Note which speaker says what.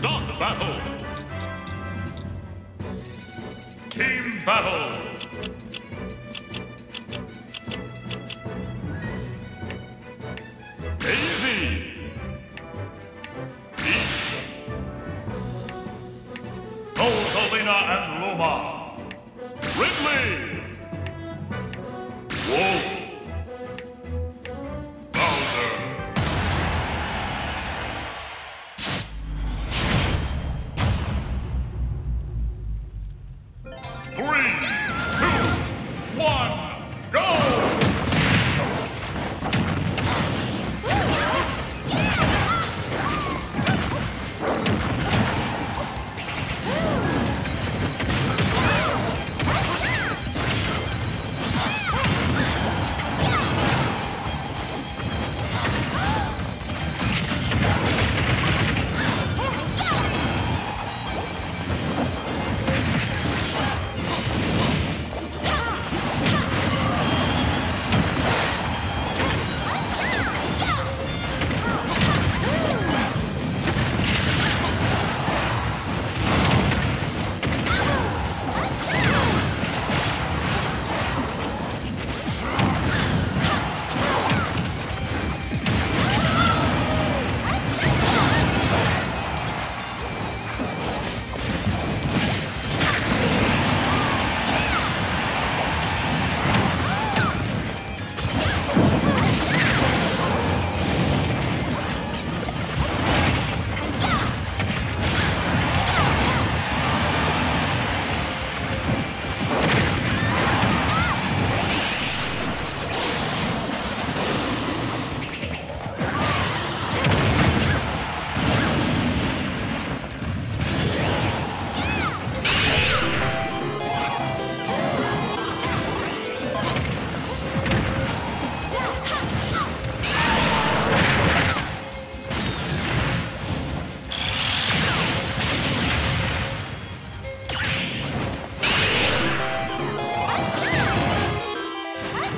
Speaker 1: Start battle! Team battle! Daisy! Peach! Rosalina and Luma!